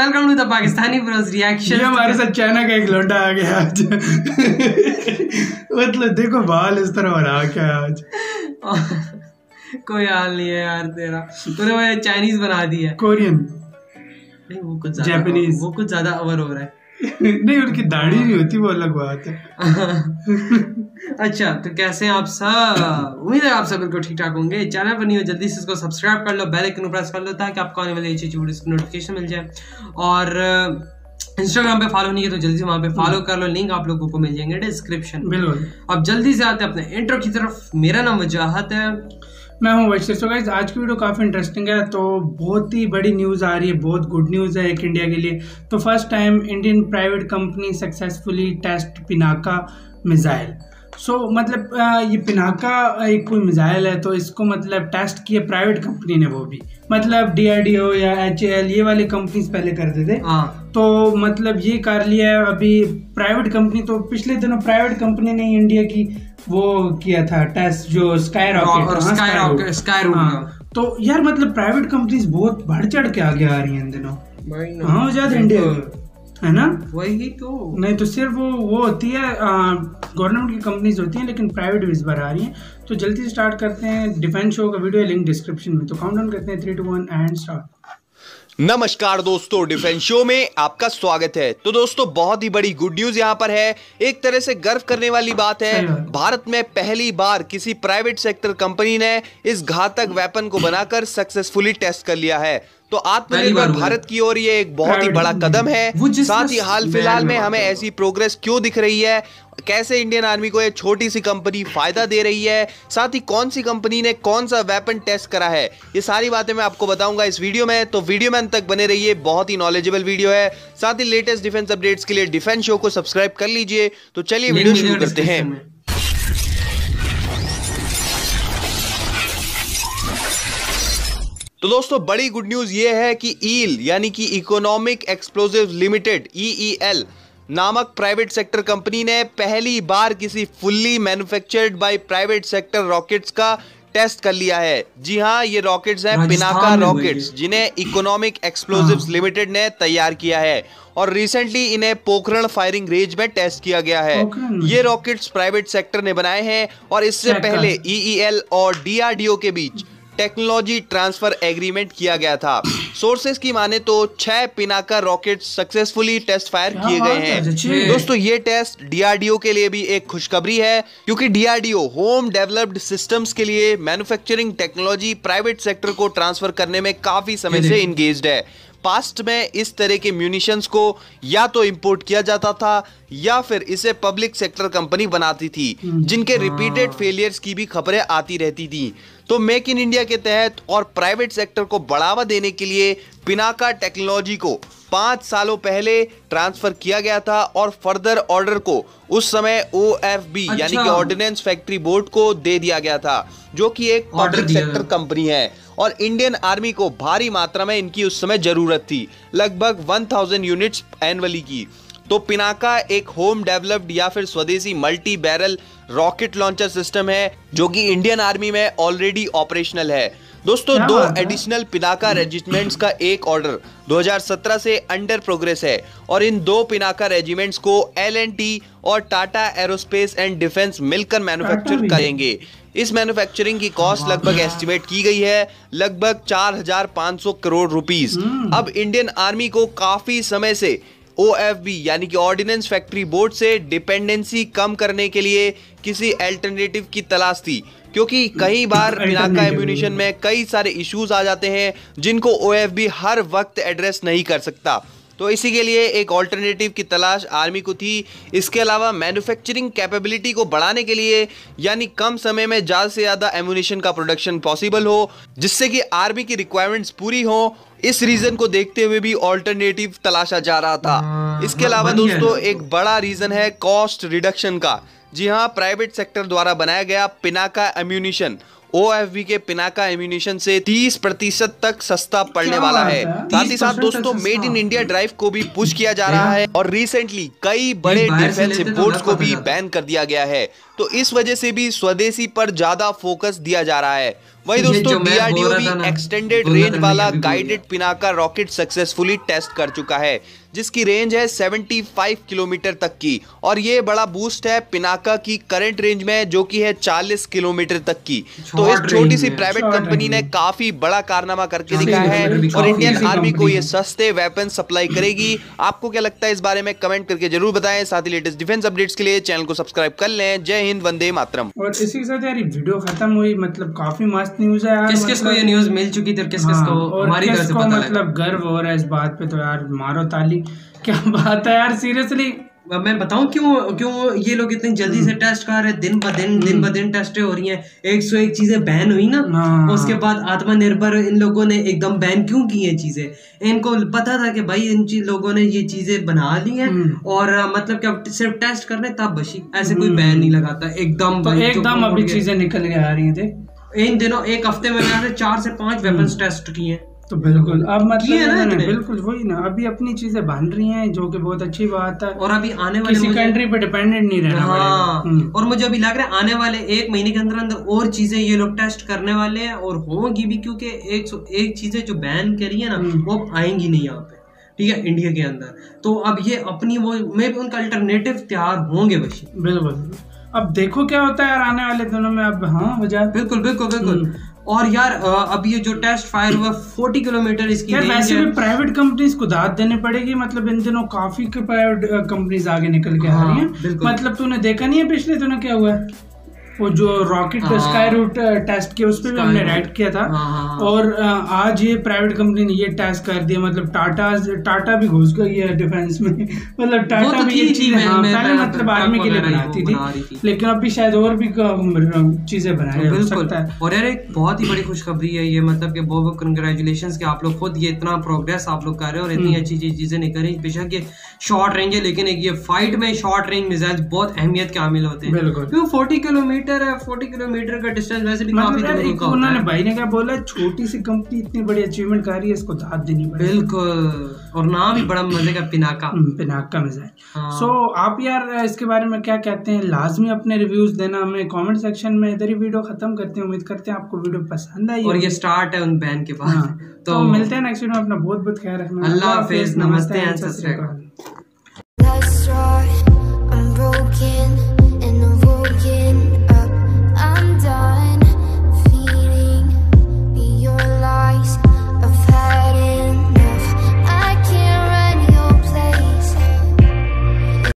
Welcome to the Pakistani bros ये हमारे साथ चाइना का एक लौंडा आ गया आज। मतलब देखो बाल इस तरह बना क्या आज। कोई हाल नहीं है यार तेरा। तूने वो चाइनीज़ बना दिया कोरियन नहीं वो कुछ ज़्यादा. वो कुछ ज़्यादा ओवर हो रहा है। नहीं उनकी दाढ़ी नहीं होती वो अलग बात है। अच्छा तो कैसे हैं आप सब? उम्मीद है आप सब बिल्कुल ठीक ठाक होंगे। चैनल पर नहीं हो जल्दी से इसको सब्सक्राइब कर लो बेल आइकन प्रेस कर लो ताकि आपको आने वाली अच्छी अच्छी वीडियोस की नोटिफिकेशन मिल जाए। और इंस्टाग्राम पे फॉलो नहीं है तो जल्दी से वहाँ पे फॉलो कर लो लिंक आप लोगों को मिल जाएँगे डिस्क्रिप्शन बिल्कुल। अब जल्दी से आते हैं अपने इंट्रो की तरफ़। मेरा नाम वजाहत है। मैं हूँ वैश्य सो गाइस आज की वीडियो काफ़ी इंटरेस्टिंग है तो बहुत ही बड़ी न्यूज़ आ रही है बहुत गुड न्यूज़ है एक इंडिया के लिए। तो first time Indian private company successfully test Pinaka missile so so, मतलब ये पिनाका एक कोई मिसाइल है तो इसको मतलब टेस्ट किया प्राइवेट कंपनी ने वो भी। मतलब डीआरडीओ या एच ये वाली कंपनीज़ पहले करते थे। हाँ। तो मतलब ये कर लिया है अभी प्राइवेट कंपनी तो पिछले दिनों प्राइवेट कंपनी ने इंडिया की वो किया था टेस्ट जो स्काई रॉकेट Skyroot हाँ, का। तो यार मतलब प्राइवेट कंपनीज़ बहुत बढ़ चढ़ के आगे आ रही हैं इन दिनों। हाँ ज़्यादा इंडिया है ना? वही तो। नहीं तो सिर्फ़ वो वो होती है गवर्नमेंट की कंपनीज़ होती हैं लेकिन प्राइवेट भी इस बार आ रही हैं। तो जल्दी स्टार्ट करते हैं। डिफेंस शो का वीडियो लिंक डिस्क्रिप्शन में। तो काउंटडाउन करते हैं। Three two one and start नमस्कार दोस्तों डिफेंस शो में आपका स्वागत है। तो दोस्तों बहुत ही बड़ी गुड न्यूज़ यहाँ पर है। एक तरह से गर्व करने वाली बात है भारत में पहली बार किसी प्राइवेट सेक्टर कंपनी ने इस घातक वेपन को बनाकर सक्सेसफुली टेस्ट कर लिया है। तो आत्मनिर्भर भारत की ओर ये एक बहुत ही बड़ा कदम है। साथ ही हाल फ़िलहाल में हमें ऐसी प्रोग्रेस क्यों दिख रही है? कैसे इंडियन आर्मी को ये छोटी सी कंपनी फ़ायदा दे रही है? साथ ही कौन सी कंपनी ने कौन सा वेपन टेस्ट करा है? ये सारी बातें मैं आपको बताऊँगा इस वीडियो में। तो वीडियो में अंत तक बने रहिए। बहुत ही नॉलेजेबल वीडियो है। साथ ही लेटेस्ट डिफेंस अपडेट्स के लिए डिफेंस शो को सब्सक्राइब कर लीजिए। तो चलिए वीडियो शुरू करते हैं। तो दोस्तों बड़ी गुड न्यूज़ ये है कि ईल यानी कि इकोनॉमिक एक्सप्लोजिव लिमिटेड ईईएल नामक प्राइवेट सेक्टर कंपनी ने पहली बार किसी fully manufactured by private sector rockets का टेस्ट कर लिया है। जी हाँ ये रॉकेट्स हैं पिनाका रॉकेट्स जिन्हें इकोनॉमिक एक्सप्लोसिव्स हाँ। लिमिटेड ने तैयार किया है और रिसेंटली इन्हें पोखरण फायरिंग रेंज में टेस्ट किया गया है। ये रॉकेट्स प्राइवेट सेक्टर ने बनाए हैं और इससे पहले ईईएल और डीआरडीओ के बीच टेक्नोलॉजी ट्रांसफ़र एग्रीमेंट किया गया था। सोर्सेस की माने तो छह Pinaka rocket successfully test fire किए गए हैं दोस्तों ये टेस्ट डीआरडीओ के लिए भी एक खुशखबरी है क्योंकि डीआरडीओ होम डेवलप्ड सिस्टम्स के लिए मैन्युफैक्चरिंग टेक्नोलॉजी प्राइवेट सेक्टर को ट्रांसफ़र करने में काफ़ी समय से इंगेज है। पास्ट में इस तरह के म्यूनिशंस को या तो इंपोर्ट किया जाता था या फिर इसे पब्लिक सेक्टर कंपनी बनाती थी जिनके रिपीटेड फेलियर्स की भी खबरें आती रहती थी। तो मेक इन इंडिया के तहत और प्राइवेट सेक्टर को बढ़ावा देने के लिए पिनाका टेक्नोलॉजी को पाँच सालों पहले ट्रांसफ़र किया गया था और फर्दर ऑर्डर को उस समय ओएफबी यानी कि अच्छा। ऑर्डिनेंस फैक्ट्री बोर्ड को दे दिया गया था जो कि एक पब्लिक सेक्टर कंपनी है। और इंडियन आर्मी को भारी मात्रा में इनकी उस समय ज़रूरत थी लगभग 1000 यूनिट्स एनुअली की। तो पिनाका एक होम डेवलप्ड या फिर स्वदेशी multi barrel rocket launcher system है जो कि इंडियन आर्मी में ऑलरेडी ऑपरेशनल है। दोस्तों दो एडिशनल पिनाका रेजिमेंट्स का एक ऑर्डर 2017 से अंडर प्रोग्रेस है और इन दो पिनाका रेजिमेंट्स को एलएनटी और टाटा एरोस्पेस एंड डिफेंस मिलकर मैन्युफैक्चर? करेंगे। इस मैन्युफैक्चरिंग की कॉस्ट लगभग एस्टिमेट की गई है लगभग 4,500 करोड़ रुपीस अब इंडियन आर्मी को काफ़ी समय से ओएफबी यानी कि ऑर्डिनेंस फैक्ट्री बोर्ड से डिपेंडेंसी कम करने के लिए किसी अल्टरनेटिव की तलाश थी। क्योंकि कई बार Alternative, एम्यूनिशन में कई सारे इश्यूज़ आ जाते हैं जिनको ओएफबी हर वक्त एड्रेस नहीं कर सकता। तो इसी के लिए एक ऑल्टरनेटिव की तलाश आर्मी को थी। इसके अलावा मैन्युफैक्चरिंग कैपेबिलिटी को बढ़ाने के लिए यानी कम समय में ज़्यादा से ज़्यादा एम्यूनिशन का प्रोडक्शन पॉसिबल हो जिससे कि आर्मी की रिक्वायरमेंट्स पूरी हो इस रीजन को देखते हुए भी ऑल्टरनेटिव तलाशा जा रहा था। इसके अलावा दोस्तों एक बड़ा रीजन है कॉस्ट रिडक्शन का। जी हाँ प्राइवेट सेक्टर द्वारा बनाया गया पिनाका एम्यूनिशन ओ के पिनाका एम्यूनिशन से 30 प्रतिशत तक सस्ता पड़ने वाला है? साथ ही साथ दोस्तों मेड इन इंडिया ड्राइव को भी पुश किया जा रहा है और रिसेंटली कई बड़े डिफेंस लेते तो को भी बैन कर दिया गया है। तो इस वजह से भी स्वदेशी पर ज़्यादा फोकस दिया जा रहा है। वही दोस्तों डीआरडीओ भी एक्सटेंडेड रेंज वाला guided Pinaka rocket successfully test कर चुका है। जिसकी रेंज है 75 किलोमीटर तक की। और ये बड़ा बूस्ट है पिनाका की करंट रेंज में जो कि है 40 किलोमीटर तक की। तो इस छोटी सी प्राइवेट कंपनी ने काफ़ी बड़ा कारनामा करके दिखाया है और इंडियन आर्मी को ये सस्ते वेपन सप्लाई करेगी। आपको क्या लगता है इस बारे में कमेंट करके ज़रूर बताएँ। साथ ही लेटेस्ट डिफेंस अपडेट्स के लिए चैनल को सब्सक्राइब कर लें। जय हिंद वंदे मातरम। और इसी के साथ यार वीडियो खत्म हुई मतलब काफ़ी मस्त न्यूज़ है यार किस किस को मतलब- ये न्यूज़ मिल चुकी थी किस किस हाँ, को? हमारी तरफ़ से पता मतलब गर्व हो रहा है इस बात पे तो यार मारो ताली क्या बात है यार सीरियसली मैं बताऊँ क्यों क्यों ये लोग इतनी जल्दी से टेस्ट कर रहे हैं? दिन ब दिन दिन ब दिन टेस्टें हो रही हैं। एक सौ एक चीज़ें बैन हुई ना। हाँ। उसके बाद आत्मनिर्भर इन लोगों ने एकदम बैन क्यों की है चीज़ें? इनको पता था कि भाई इन चीज़ लोगों ने ये चीज़ें बना ली हैं। हम्म। और मतलब कि अब सिर्फ़ टेस्ट करने तब बची। ऐसे कोई बैन नहीं लगाता। एकदम तो एकदम अभी चीज़ें निकल के आ रही थी इन दिनों एक हफ़्ते में चार से पाँच वेपन्स टेस्ट किए हैं। तो बिल्कुल। अब मतलब किए ना इतने? बिल्कुल वही ना। अभी अपनी चीज़ें बन रही हैं जो कि बहुत अच्छी बात है। और अभी आने वाले किसी कंट्री पे डिपेंडेंट नहीं रहना हाँ। हम्म। और मुझे अभी लग रहा है आने वाले एक महीने के अंदर अंदर और चीज़ें ये लोग टेस्ट करने वाले हैं और होंगी भी क्योंकि एक सौ- एक चीज़ें जो बैन करी है ना हम्म। वो आएँगी नहीं यहाँ पे। ठीक है? इंडिया के अंदर। तो अब ये अपनी वो मे भी उनका अल्टरनेटिव तैयार होंगे बिल्कुल। अब देखो क्या होता है यार आने वाले दिनों में अब हाँ हो जाए। बिल्कुल बिल्कुल बिल्कुल। हम्म। और यार अब ये जो टेस्ट फायर हुआ फोर्टी किलोमीटर इसकी यार वैसे भी प्राइवेट कंपनीज़ को दाद देने पड़ेगी मतलब इन दिनों काफ़ी प्राइवेट कंपनीज़ आगे निकल के आ हाँ, रही हैं। मतलब तूने देखा नहीं है पिछले दिनों क्या हुआ है? वो जो रॉकेट। स्काई रूट टेस्ट किया उस पर भी हमने। राइट किया था हाँ, हाँ, हाँ। और आज ये प्राइवेट कंपनी ने ये टेस्ट कर दिया मतलब टाटा टाटा भी घुस गई है डिफेंस में मतलब टाटा तो भी ये चीज़ पहले मतलब आर्मी के लिए बनाती रही थी। लेकिन अभी शायद और भी चीज़ें बनाए हो बिल्कुल सकता है और यार एक बहुत ही बड़ी खुशखबरी है ये मतलब कि बहुत बहुत कंग्रेचुलेशन कि आप लोग खुद ये इतना प्रोग्रेस आप लोग कर रहे हो और इतनी हम्म। अच्छी चीज़ चीज़ें नहीं करी बेशक ये शॉर्ट रेंज है लेकिन एक ये फाइट में शॉर्ट रेंज मिसाइल बहुत अहमियत के हामिल होते हैं क्योंकि फोर्टी किलोमीटर है फोर्टी किलोमीटर का डिस्टेंस वैसे भी काफ़ी दूर का होता उन्होंने है। भाई ने क्या बोला छोटी सी कंपनी इतनी बड़ी अचीवमेंट कर रही है इसको दाद देनी पड़ेगी। बिल्कुल। और नाम ही बड़ा मज़े का पिनाका। हम्म, पिनाका मिसाइल। हाँ। सो आप यार इसके बारे में क्या कहते हैं? लाजमी अपने रिव्यूज़ देना हमें कमेंट सेक्शन में इधर ही वीडियो खत्म करते हैं। उम्मीद करते हैं आपको वीडियो पसंद आई और ये स्टार्ट है उन बैन के बाद हाँ, तो तो मिलते हैं नेक्स्ट वीडियो में अपना बहुत बहुत ख्याल रखना। अल्लाह हाफिज, नमस्ते एंड सत